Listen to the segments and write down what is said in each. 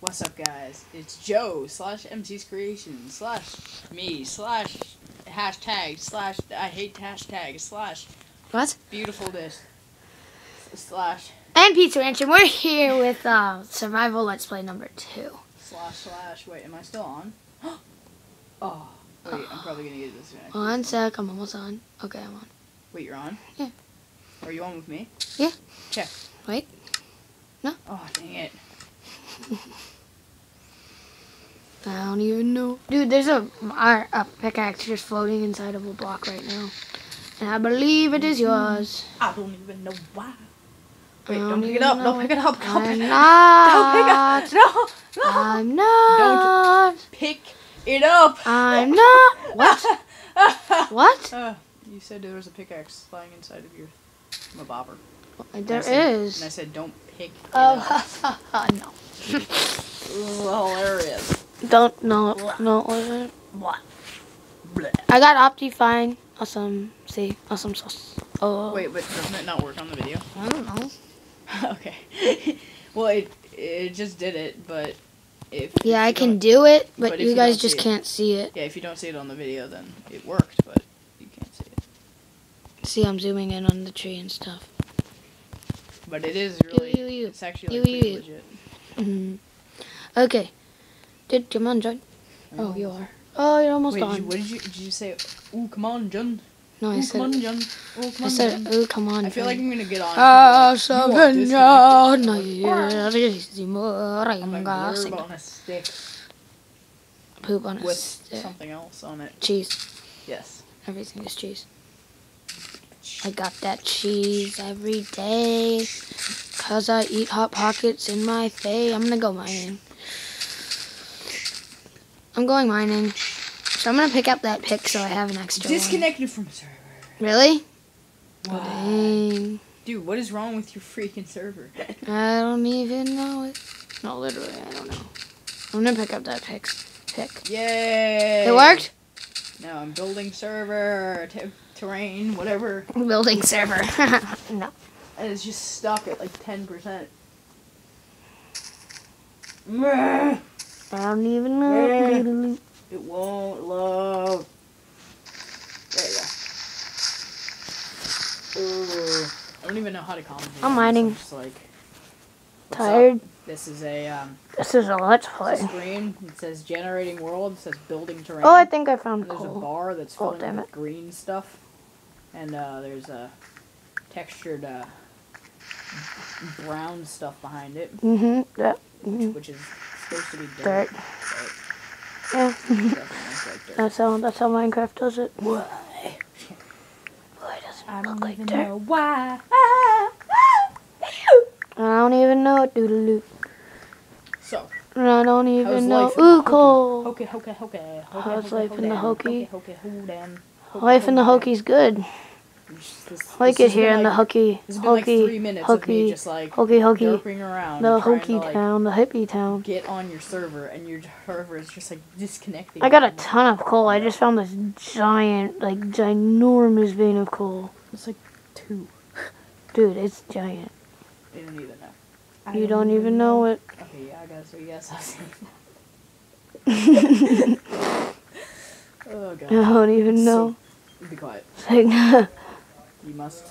What's up, guys? It's Joe slash MC's Creation slash me slash hashtag slash I hate hashtag slash What? beautiful dish slash And Pizza Ranch, and we're here with uh, Survival Let's Play number two. slash slash. Wait, am I still on? oh, wait, I'm probably gonna get disconnected. One sec, I'm almost on. Okay, I'm on. Wait, you're on? Yeah. Are you on with me? Yeah. Check. Wait. No. Oh, dang it. I don't even know. Dude, there's a, a, pickaxe just floating inside of a block right now. And I believe it is yours. I don't even know why. Wait, don't, don't pick it up. know Don't pick it up. Don't I'm pick, not. don't pick it up. No, no. I'm not. Don't Pick it up. I'm not. What? What? Uh, you said there was a pickaxe lying inside of your my bobber. There I said- And I said, don't up. Oh, no. Hilarious. Don't, no, no. listen. I got Optifine. Awesome. See, awesome sauce. Oh. Wait, but doesn't it not work on the video? I don't know. okay. well, it it just did it, but if Yeah, if I can don't- it, but, but you guys just see it- can't see it. Yeah, if you don't see it on the video, then it worked, but you can't see it. See, I'm zooming in on the tree and stuff. But it is really. you, you. It's actually like, pretty legit. hmm Okay. Did come on, John? Oh, you are. Oh, you're almost Wait, did you, what did you did you say? Ooh, come on, John. no, I said. come on, John. Ooh, come I on, said, John. oh, come on. I feel like I'm gonna get on. Ah, and be like, "You are disconnected." Savignano, I'm Moringa, "Blurb on a stick Poop on a with stick. something else on it. Cheese. Yes. Everything is cheese. I got that cheese every day. Cause I eat Hot Pockets in my face. I'm gonna go mining. I'm going mining. So I'm gonna pick up that pick so I have an extra one. Disconnected from server. Really? Oh, Why? dang. Dude, what is wrong with your freaking server? I don't even know it. No, literally, I don't know. I'm gonna pick up that pick. Pick. Yay! It worked? No, I'm building server, t- terrain, whatever. Building server. no. And it's just stuck at like 10%. I don't even know. It won't load. There you go. Ooh. I don't even know how to comment. I'm mining. just like, Tired. up? This is a um, This is a let's play. screen. It says generating world. It says building terrain. Oh, I think I found There's a bar that's Oh, damn with it. green stuff, and uh, there's a textured uh, brown stuff behind it, Mm-hmm. Yeah. mhm. which is supposed to be Dirt. dirt. Yeah. it definitely looks like dirt. That's how that's how Minecraft does it. Why? Why does it don't look like dirt? know why. I don't even know it. Doodaloo. So, I don't even know. life in the Ooh, coal. Hokey, hokey, hokey. How's life in the hokey? Hokey, hokey, Life in the hodan. Hokies good. This- this- like this it here been in the like- Hokey. This has been like three Hokey. of me just like Hokey Hokey. derping around. The and trying Hokey to, like, town. The hippie town. get on your server and your server is just like disconnecting. I got a ton of coal. I just found this giant, like ginormous vein of coal. It's like two. Dude, it's giant. I don't even know. I You don't even know it. Okay, yeah, I guess. I guess I'll say that. Oh I don't even know. Be quiet. Like, You must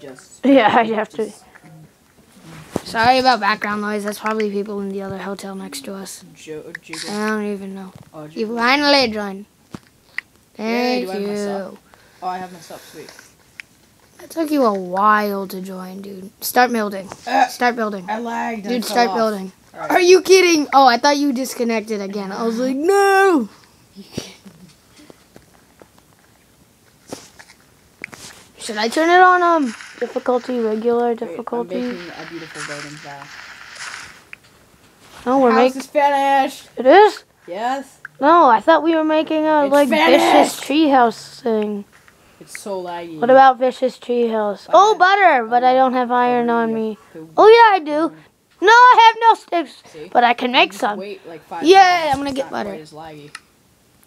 just. Yeah, I have to. Sorry about background noise. That's probably people in the other hotel next to us. Jo- jiggle. I don't even know. Oh, You finally joined. Thank do I have my you. stuff? Oh, I have my stuff. Sweet. It took you a while to join, dude. Start building. Uh, Start building. I lagged. Dude, fell start off. building. Alright. Are you kidding? Oh, I thought you disconnected again. I was like, no. Should I turn it on um difficulty, regular Wait, difficulty? I'm making a beautiful building now. no, we're House making. is finished. It is. Yes. No, I thought we were making a It's like vicious treehouse thing. It's so laggy. What about vicious treehouse? Oh, butter, but I don't have iron on me. Oh yeah, I do. No, I have no sticks, See? but I can make some. Wait like five Yeah. I'm gonna get butter. quite as laggy.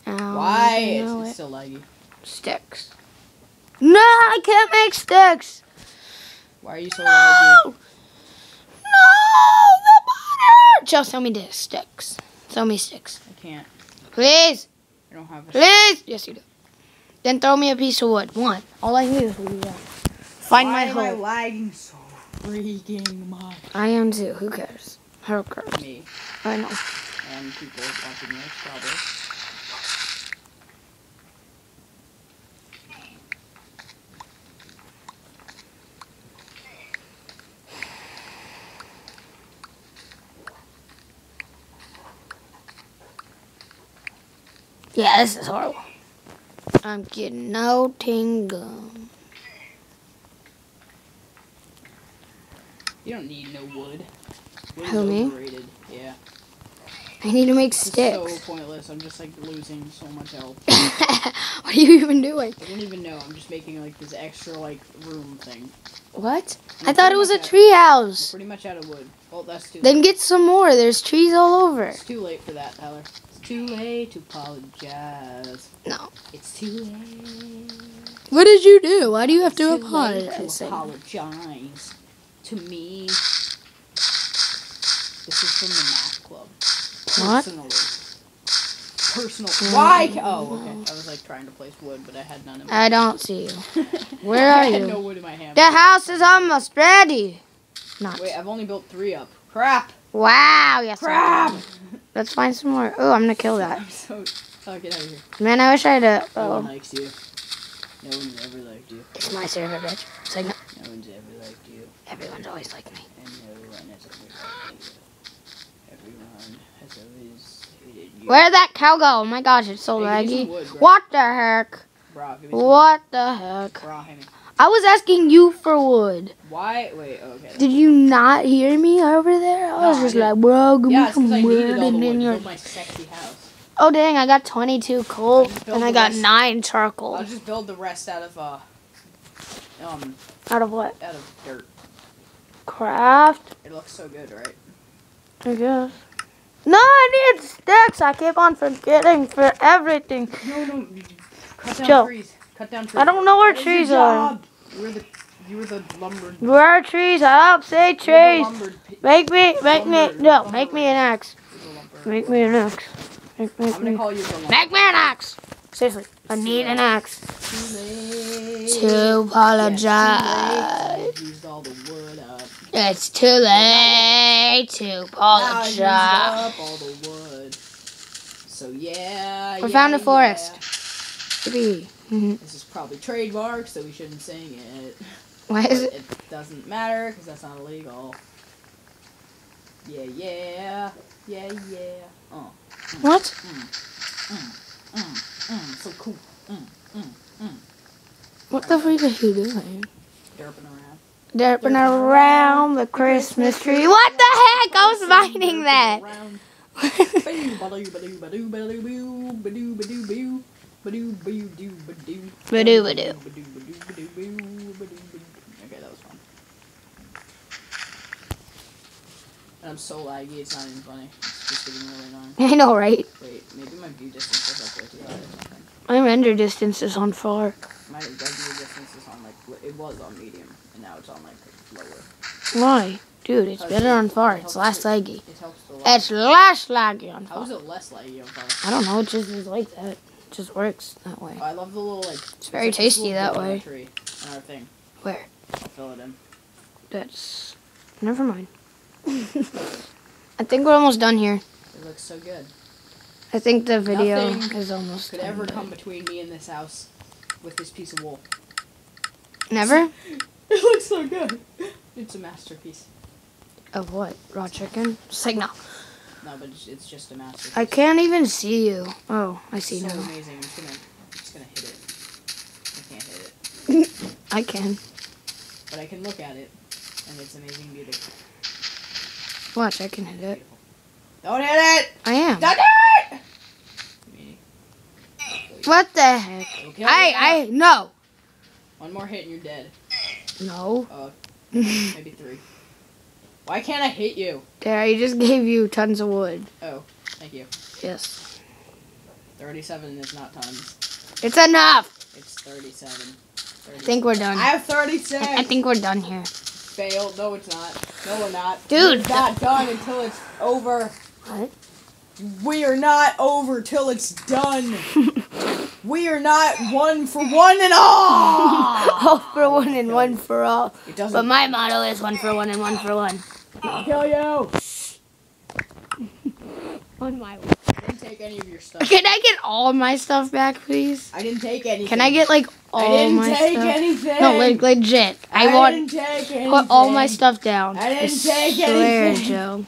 Don't Why? even It's, know it's it. still laggy. Sticks. No, I can't make sticks. Why are you so No! laggy? No, the butter! Joe, sell me the sticks. Sell me sticks. I can't. Please. I don't have a Please. Yes, you do. Then throw me a piece of wood. One. All I need is wood. Find Why my am I hole. lagging so freaking much? I am too. Who cares? Who cares? Me I know. and people watching this probably. Yeah, this is horrible. I'm getting no tingle. You don't need no wood. Wood Who, me? overrated. Yeah. I need to make It's sticks. so pointless. I'm just like losing so much health. what are you even doing? I don't even know. I'm just making like this extra like room thing. What? I'm I thought it was a tree house. pretty much out of wood. Well, that's too. Then get some more. There's trees all over. It's too late for that, Tyler. Too late to apologize. No. It's too late. What did you do? Why do you have to apologize? to apologize to me. This is from the math club. What? Personally. Personal. Mm. Why? Oh, okay. I was like trying to place wood, but I had none in my I don't see you. Where are I had you? no wood in my hand. The house is almost ready. Not. Wait, I've only built three up. Crap! Wow. Yes. Crap! Let's find some more. Oh, I'm gonna kill that. I'm so. Oh, get out of here. Man, I wish I had a. No one Oh, likes you. No one's ever liked you. it's my server, bitch. It's like, No one's ever liked you. everyone's always like me. And no one has ever liked you. Everyone has always hated you. Where did that cow go? Oh my gosh, it's so Hey, laggy. wood. What the heck? Bro, give me some What the heck? Bro. I was asking you for wood. Why? Wait, okay. Did you not hear me over there? I was No, just didn't. like, bro, give yeah, me some I wood. And wood. You're... my sexy house. Oh dang, I got 22 coal I and I got rest- nine I'll just build the rest out of, uh, um, Out of what? out of dirt. Craft, It looks so good, right? I guess. No, I need sticks. I keep on forgetting for everything. No, no. Cut down Joe. trees. Cut down trees. I don't know where That trees are. Were the, you were the are trees? Help, say were trees. Make me, make me, no, make me an axe. you were the lumber- Make me an axe. Make, I'm gonna me, call you make me an axe. Seriously, I need an axe Too late. to apologize. it's too late. Used all the wood up. It's too late to Now I used apologize. up all the wood. So yeah. We found a yeah. forest. Mhm. This is probably trademark, so we shouldn't sing it. Why is it? it doesn't matter because that's not illegal. Yeah, yeah, yeah, yeah. Oh, What? mm, mm, so cool. Mm, mm, mm. What the freak are you doing? Derping around. Derping around the Christmas tree. What the heck? I was finding that. Ba-doo, ba-doo, ba-doo, ba-doo, ba-doo, ba-doo. Ba-doo, ba-doo. Ba-doo, ba-doo. Ba-doo, ba-doo, ba-doo, boo, ba-doo, ba-doo. Okay, that was fun. And I'm so laggy, it's not even funny. It's just getting really annoying. I know, right? Wait, maybe my view distance is up way too high or something. My render distance is on far. My view distance is on like, it was on medium, and now it's on like lower. Why? Dude, it's better on far. It's less laggy. It helps the lag. It's less laggy on far. How is far. it less laggy on fire? I don't know. It just is like that. It just works that way. Oh, I love the little like. It's very this tasty that dip on the way. Tree on our thing. Where? I'll fill it in. That's. Never mind. I think we're almost done here. It looks so good. I think the video Nothing is almost Could done. ever come between me and this house with this piece of wool. Never? It looks so good. It's a masterpiece. Of what? Raw chicken? Like, no. But it's, it's just a masterpiece. I can't even see you. Oh, I see so now. amazing. I'm just gonna, I'm just gonna hit it. I can't hit it, I can. but I can look at it, and it's amazing beauty. Watch, I can hit it. Beautiful. Don't hit it! I am. Don't hit it! What the heck? It'll I. I, no. One more hit and you're dead. No. Uh, maybe three. Why can't I hit you? There, I just gave you tons of wood. Oh, thank you. Yes. 37 is not tons. It's enough. It's 37. 37. I think we're done. I have 36! I think we're done here. failed. No, it's not. No, we're not. Dude, We're not done until it's over. What? We are not over till it's done. we are not one for one and all. All for one and one for all. But my motto is one for one and one for one. I'll kill you. On my I didn't take any of your stuff. Can I get all my stuff back, please? I didn't take anything. Can I get like all I didn't my take stuff? anything. No, like legit. I, I want didn't take anything. put all my stuff down. I didn't take swear, anything. Joe.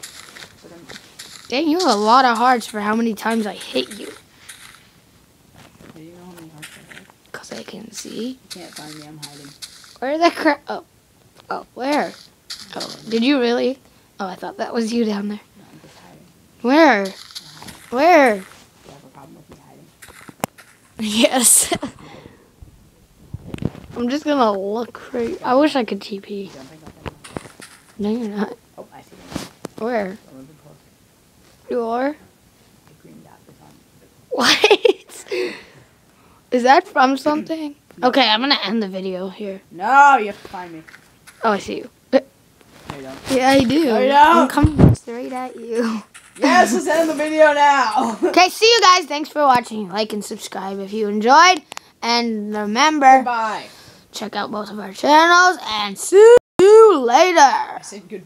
Dang, you have a lot of hearts for how many times I hit you. Do you know how many hearts I have? Cause I can see. You can't find me. I'm hiding. Where the crap? Oh, oh, where? Oh, did you really? Oh, I thought that was you down there. No, I'm just hiding. Where? Where? You have a problem with me hiding? Yes. I'm just gonna look for you. I wish I could TP. Jumping up and No, you're not. Oh, I see. Where? A little bit closer. You are? The green dot is on. What? Is that from something? Okay, I'm gonna end the video here. No, you have to find me. Oh, I see you. No, you don't. Yeah, I do. No, you I'm coming straight at you. Yes, let's end the video now. Okay, see you guys. Thanks for watching. Like and subscribe if you enjoyed. And remember, Goodbye. check out both of our channels and see you later. I said good.